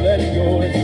let it go. Let's